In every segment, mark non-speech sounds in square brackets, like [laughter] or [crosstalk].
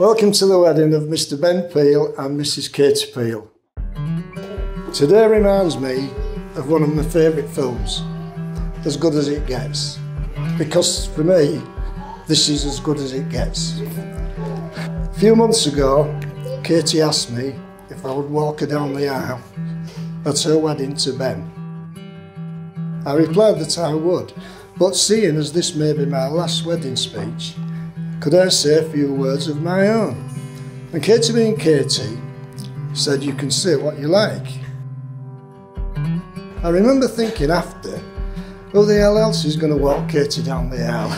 Welcome to the wedding of Mr Ben Peel and Mrs Katie Peel. Today reminds me of one of my favourite films, As Good As It Gets, because for me, this is as good as it gets. A few months ago, Katie asked me if I would walk her down the aisle at her wedding to Ben. I replied that I would, but seeing as this may be my last wedding speech, could I say a few words of my own? And Katie being Katie said you can say what you like. I remember thinking after, who the hell else is going to walk Katie down the aisle?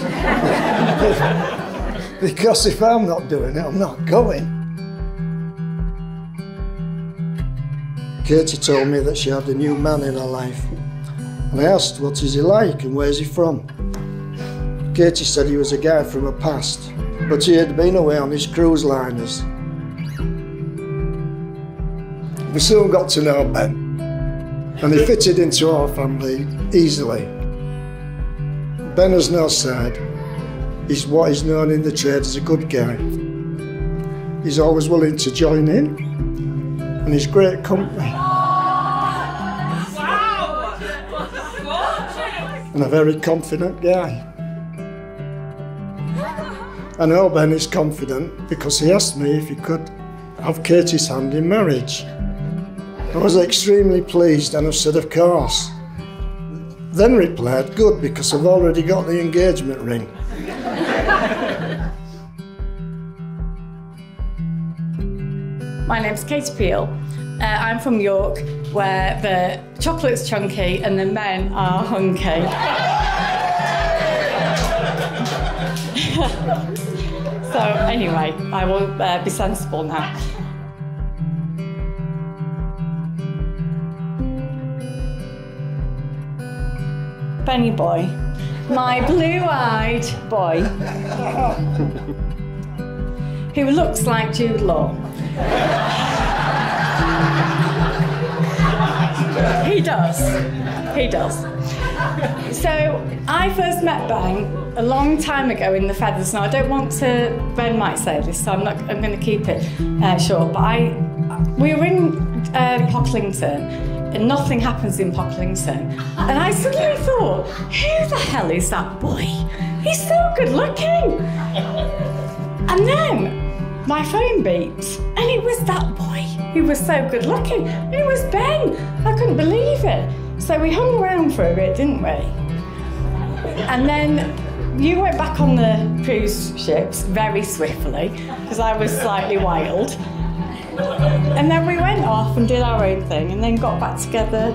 [laughs] because if I'm not doing it, I'm not going. Katie told me that she had a new man in her life. And I asked, what is he like and where's he from? Katie said he was a guy from her past, but he had been away on his cruise liners. We soon got to know Ben, and he fitted into our family easily. Ben has no side. He's what is known in the trade as a good guy. He's always willing to join in, and he's great company. Wow! And a very confident guy. Know Ben is confident because he asked me if he could have Katie's hand in marriage. I was extremely pleased and I said, of course. Then replied, good, because I've already got the engagement ring. My name's Katie Peel. Uh, I'm from York, where the chocolate's chunky and the men are hunky. [laughs] so anyway, I will uh, be sensible now. Benny boy, my blue-eyed boy, [laughs] who looks like Jude Law. he does. He does. So I first met Ben a long time ago in the Feathers. Now I don't want to. Ben might say this, so I'm not. I'm going to keep it uh, short. But I, we were in uh, Pocklington, and nothing happens in Pocklington. And I suddenly thought, who the hell is that boy? He's so good looking. And then my phone beeped, and it was that boy who was so good looking. It was Ben. I couldn't believe it. So we hung around for a bit, didn't we? And then you went back on the cruise ships very swiftly because I was slightly wild. And then we went off and did our own thing and then got back together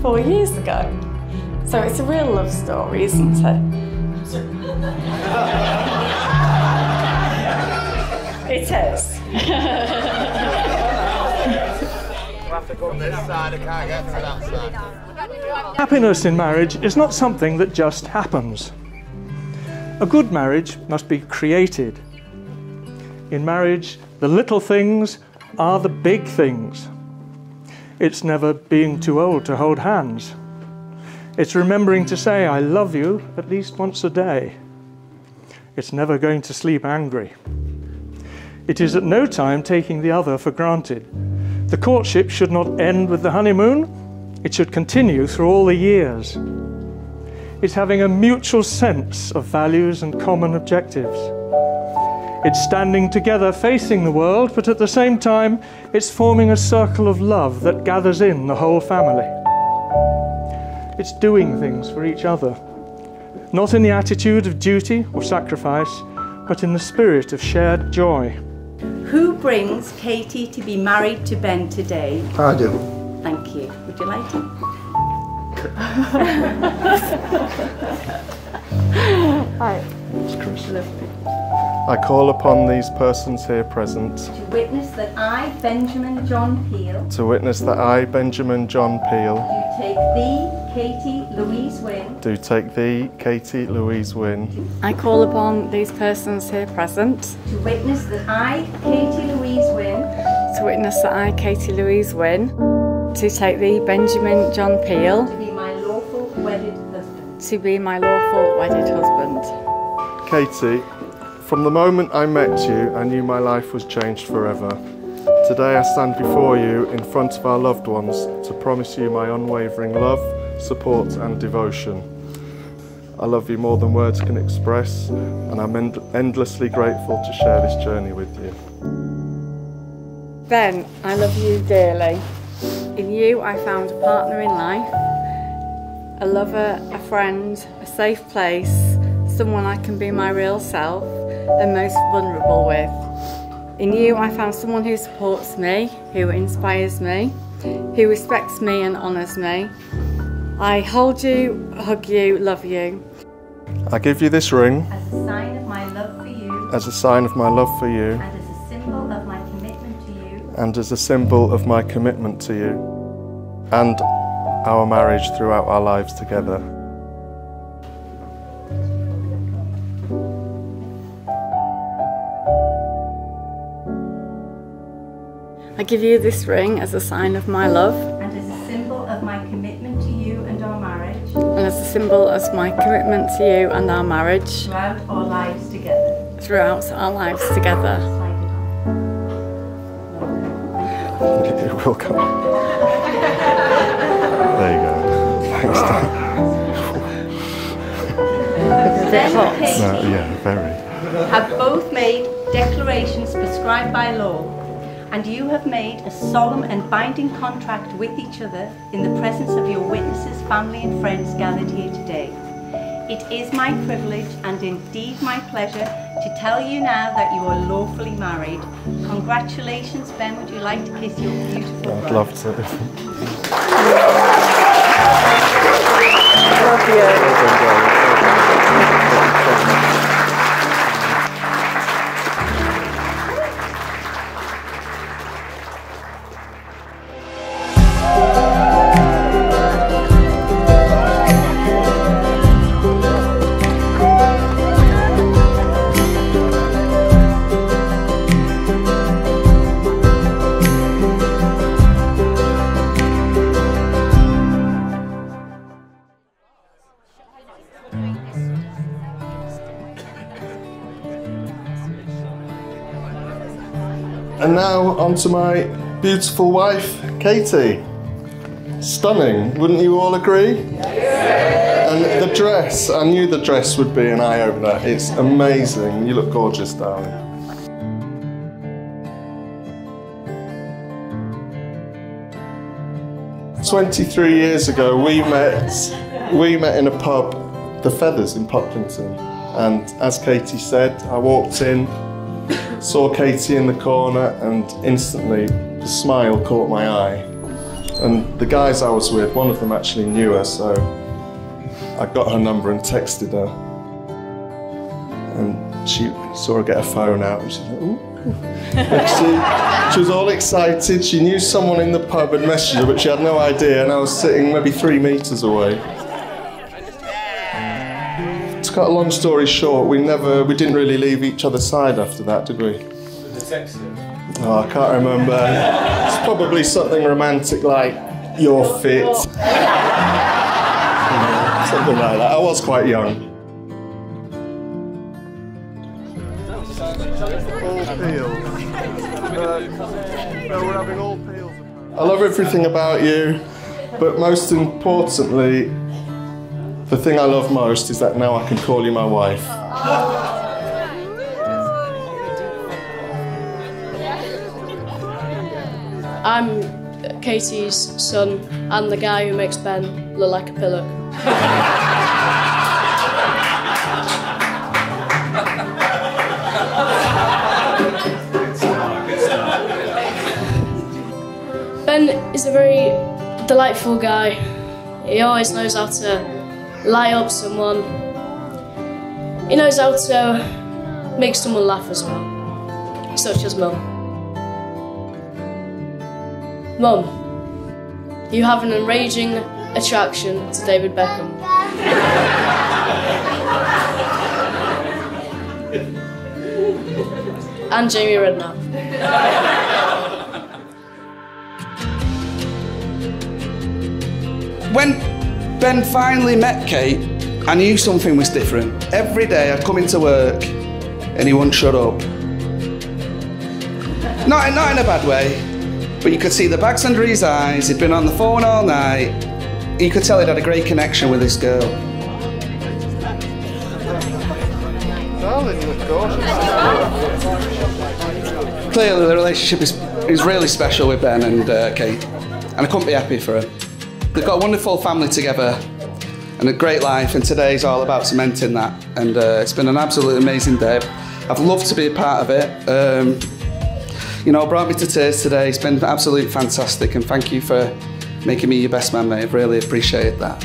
four years ago. So it's a real love story, isn't it? [laughs] it is. [laughs] Happiness in marriage is not something that just happens. A good marriage must be created. In marriage, the little things are the big things. It's never being too old to hold hands. It's remembering to say, I love you at least once a day. It's never going to sleep angry. It is at no time taking the other for granted. The courtship should not end with the honeymoon, it should continue through all the years. It's having a mutual sense of values and common objectives. It's standing together facing the world, but at the same time, it's forming a circle of love that gathers in the whole family. It's doing things for each other, not in the attitude of duty or sacrifice, but in the spirit of shared joy. Who brings Katie to be married to Ben today? I do. Thank you. Would you like to? [laughs] Hi. It's Chris. I call upon these persons here present To witness that I, Benjamin John Peel, to witness that I, Benjamin John Peel, do take thee, Katie Louise Wynne, do take thee, Katie Louise Wynne, I call upon these persons here present to witness that I, Katie Louise Wynne, to witness that I, Katie Louise Wynne, to take thee, Benjamin John Peel, to be my lawful wedded husband. to be my lawful wedded husband. Katie, From the moment I met you, I knew my life was changed forever. Today I stand before you in front of our loved ones to promise you my unwavering love, support and devotion. I love you more than words can express and I'm end endlessly grateful to share this journey with you. Ben, I love you dearly. In you, I found a partner in life, a lover, a friend, a safe place, someone I can be my real self and most vulnerable with. In you, I found someone who supports me, who inspires me, who respects me and honours me. I hold you, hug you, love you. I give you this ring as a sign of my love for you as a sign of my love for you and as a symbol of my commitment to you and as a symbol of my commitment to you and our marriage throughout our lives together. Give you this ring as a sign of my love and as a symbol of my commitment to you and our marriage and as a symbol of my commitment to you and our marriage throughout our lives together. throughout our lives together. Slide it on. You're welcome. There you go. Thanks, Dan. Ben hot. and No, yeah, very. have both made declarations prescribed by law, and you have made a solemn and binding contract with each other in the presence of your witnesses, family, and friends gathered here today. It is my privilege and indeed my pleasure to tell you now that you are lawfully married. Congratulations, Ben. Would you like to kiss your beautiful I'd bride? love to. Love you. Now on my beautiful wife, Katie. Stunning, wouldn't you all agree? And the dress, I knew the dress would be an eye opener. It's amazing. You look gorgeous, darling. Twenty-three years ago, we met. We met in a pub, the Feathers in Pocklington. And as Katie said, I walked in, saw Katie in the corner, and instantly the smile caught my eye. And the guys I was with, one of them actually knew her, so I got her number and texted her. And she saw her get her phone out, and she's like, ooh. She, she was all excited. She knew someone in the pub had messaged her, but she had no idea, and I was sitting maybe three metres away. Cut a long story short, we never, we didn't really leave each other's side after that, did we? Oh, I can't remember. It's probably something romantic like "You're fit," [laughs] something like that. I was quite young. I love everything about you, but most importantly, the thing I love most is that now I can call you my wife. I'm Katie's son and the guy who makes Ben look like a pillock. Ben is a very delightful guy. He always knows how to lie up someone. He knows how to make someone laugh as well, such as Mum. Mum, you have an enraging attraction to David Beckham. and Jamie Redknapp. When Ben finally met Kate, I knew something was different. Every day I'd come into work and he wouldn't shut up. Not, not in a bad way, but you could see the bags under his eyes. He'd been on the phone all night. You could tell he'd had a great connection with this girl. Clearly, the relationship is, is really special with Ben and uh, Kate, and I couldn't be happy for them. They've got a wonderful family together and a great life, and today's all about cementing that. And uh, it's been an absolutely amazing day. I've loved to be a part of it. Um, you know, brought me to tears today. It's been absolutely fantastic, and thank you for making me your best man, mate. I've really appreciated that.